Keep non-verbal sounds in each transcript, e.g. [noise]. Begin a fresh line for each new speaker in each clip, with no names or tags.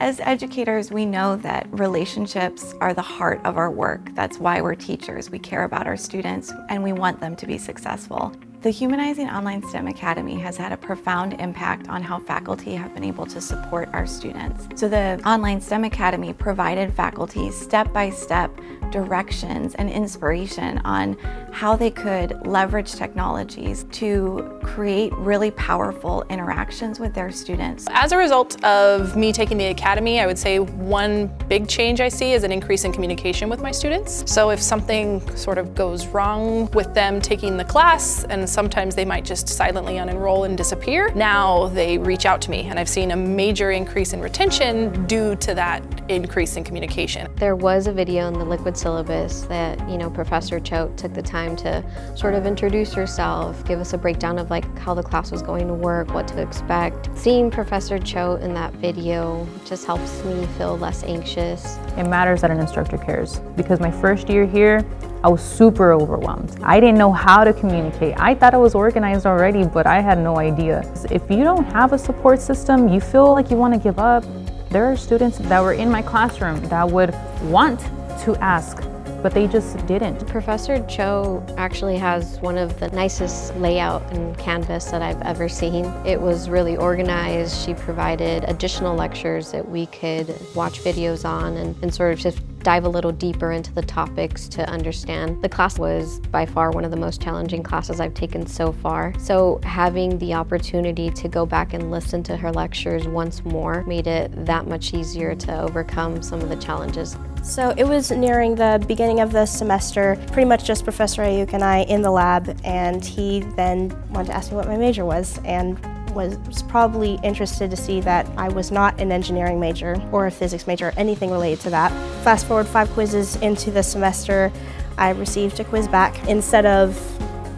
As educators, we know that relationships are the heart of our work. That's why we're teachers. We care about our students and we want them to be successful. The Humanizing Online STEM Academy has had a profound impact on how faculty have been able to support our students. So the Online STEM Academy provided faculty step-by-step -step directions and inspiration on how they could leverage technologies to create really powerful interactions with their students.
As a result of me taking the academy, I would say one big change I see is an increase in communication with my students. So if something sort of goes wrong with them taking the class and sometimes they might just silently unenroll and disappear. Now they reach out to me and I've seen a major increase in retention due to that increase in communication.
There was a video in the Liquid syllabus that, you know, Professor Choate took the time to sort of introduce herself, give us a breakdown of like how the class was going to work, what to expect. Seeing Professor Choate in that video just helps me feel less anxious.
It matters that an instructor cares because my first year here, I was super overwhelmed. I didn't know how to communicate. I thought I was organized already, but I had no idea. If you don't have a support system, you feel like you want to give up. There are students that were in my classroom that would want to ask but they just didn't.
Professor Cho actually has one of the nicest layout and canvas that I've ever seen. It was really organized. She provided additional lectures that we could watch videos on and, and sort of just dive a little deeper into the topics to understand. The class was by far one of the most challenging classes I've taken so far. So having the opportunity to go back and listen to her lectures once more made it that much easier to overcome some of the challenges.
So it was nearing the beginning of the semester, pretty much just Professor Ayuk and I in the lab, and he then wanted to ask me what my major was, and was probably interested to see that I was not an engineering major or a physics major, or anything related to that. Fast forward five quizzes into the semester, I received a quiz back. Instead of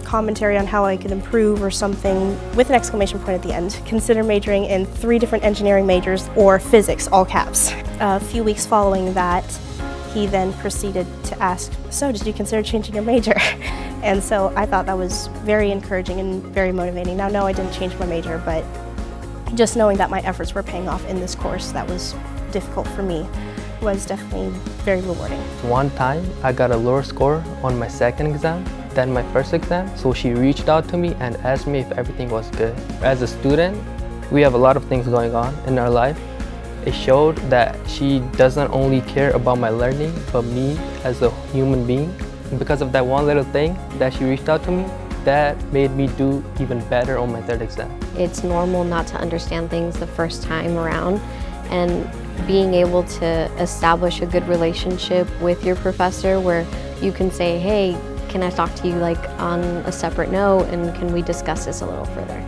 commentary on how I could improve or something with an exclamation point at the end. Consider majoring in three different engineering majors or physics, all caps. A few weeks following that, he then proceeded to ask, so did you consider changing your major? [laughs] and so I thought that was very encouraging and very motivating. Now, no, I didn't change my major, but just knowing that my efforts were paying off in this course that was difficult for me was definitely very rewarding.
One time, I got a lower score on my second exam than my first exam, so she reached out to me and asked me if everything was good. As a student, we have a lot of things going on in our life, it showed that she doesn't only care about my learning, but me as a human being. And because of that one little thing that she reached out to me, that made me do even better on my third exam.
It's normal not to understand things the first time around and being able to establish a good relationship with your professor where you can say, hey, can I talk to you like on a separate note and can we discuss this a little further?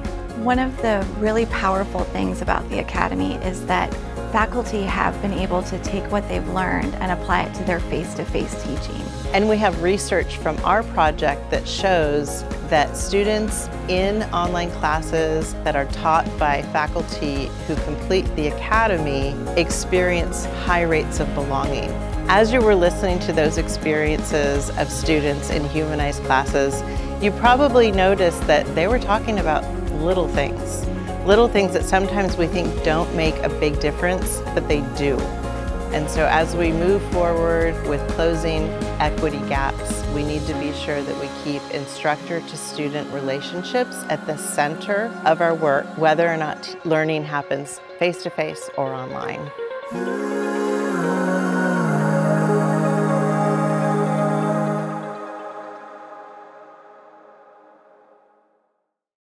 One of the really powerful things about the Academy is that faculty have been able to take what they've learned and apply it to their face-to-face -face teaching.
And we have research from our project that shows that students in online classes that are taught by faculty who complete the academy experience high rates of belonging. As you were listening to those experiences of students in humanized classes, you probably noticed that they were talking about little things. Little things that sometimes we think don't make a big difference, but they do. And so as we move forward with closing equity gaps, we need to be sure that we keep instructor to student relationships at the center of our work, whether or not learning happens face-to-face or online.